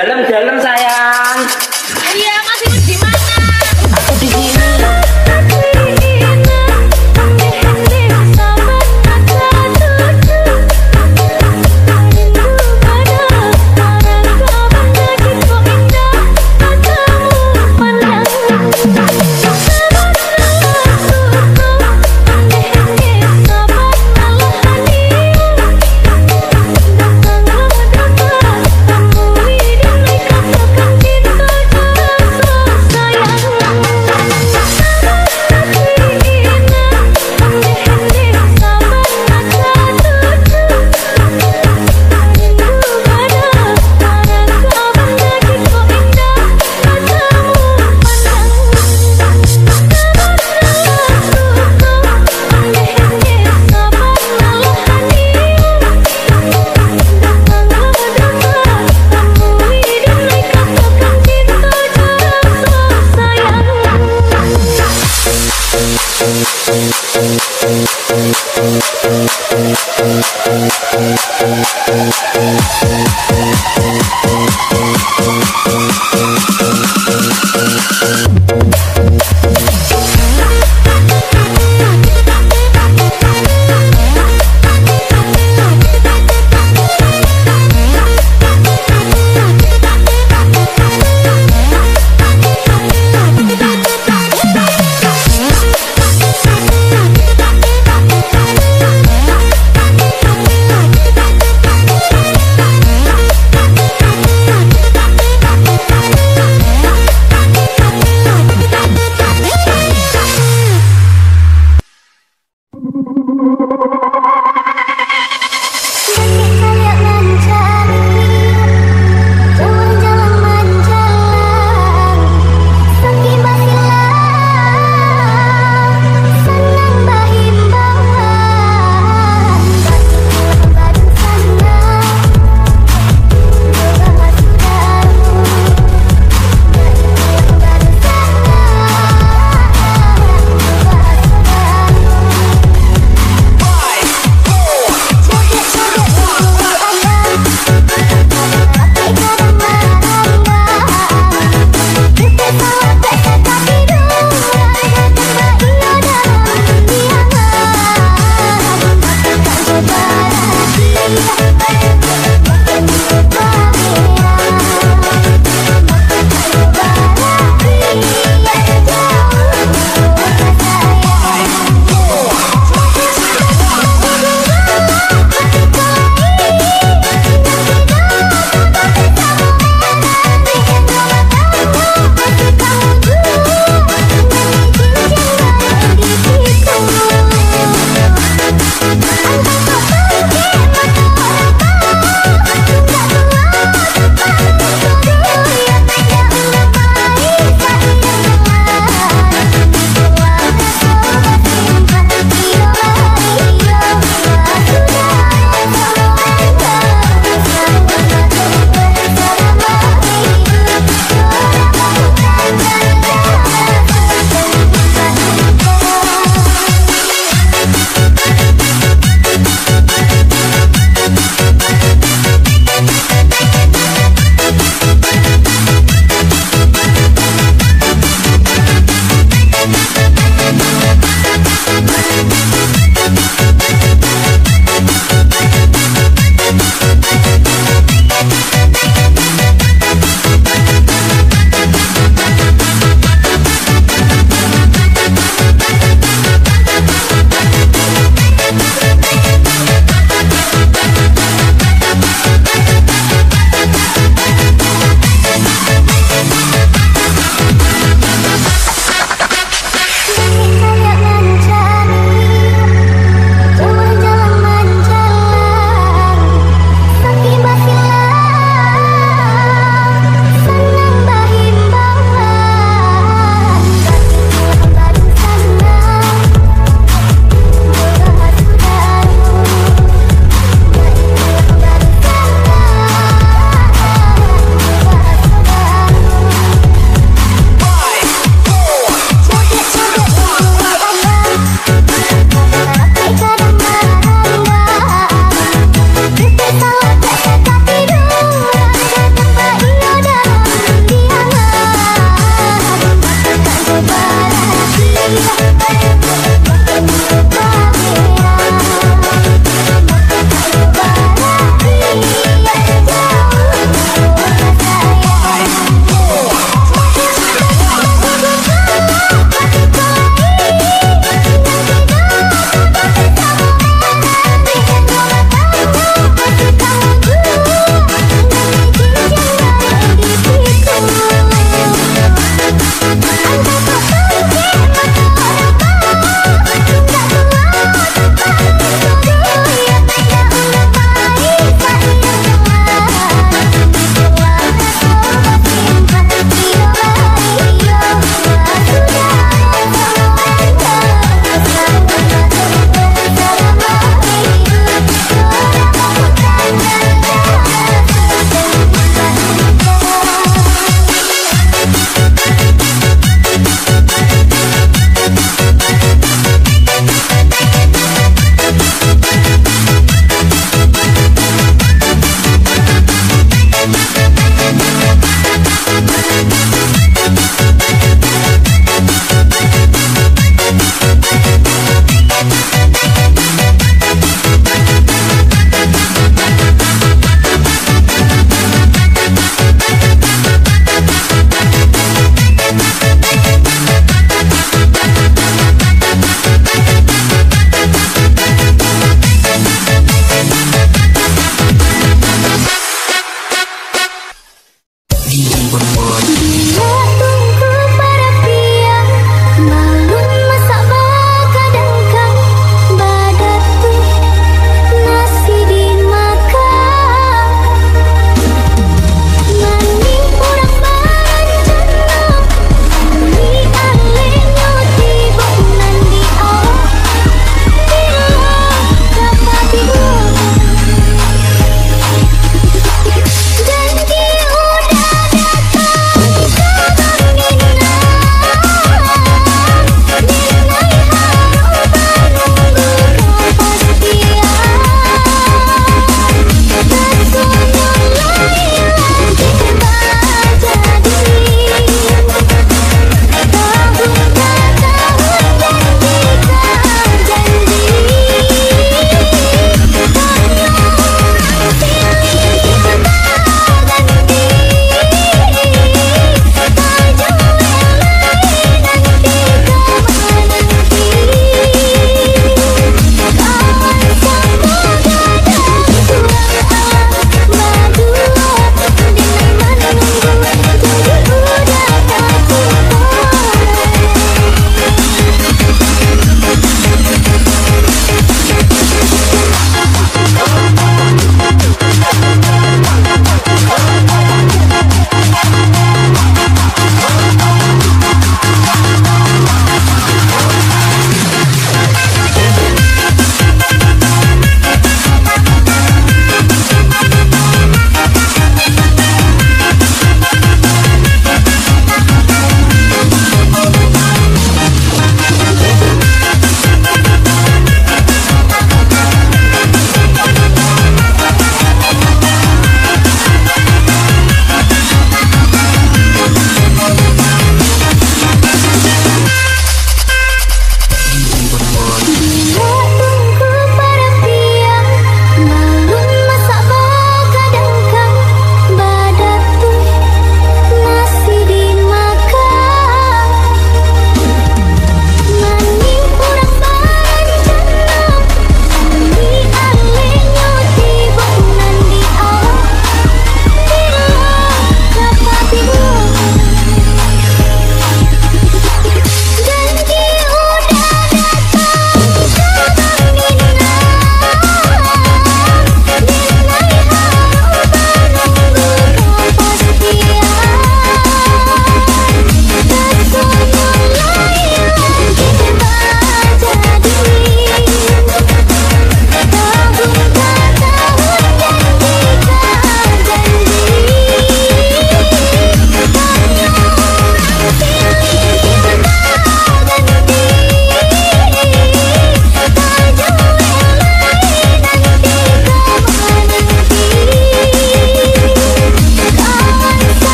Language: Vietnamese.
Dạ, dalam dalam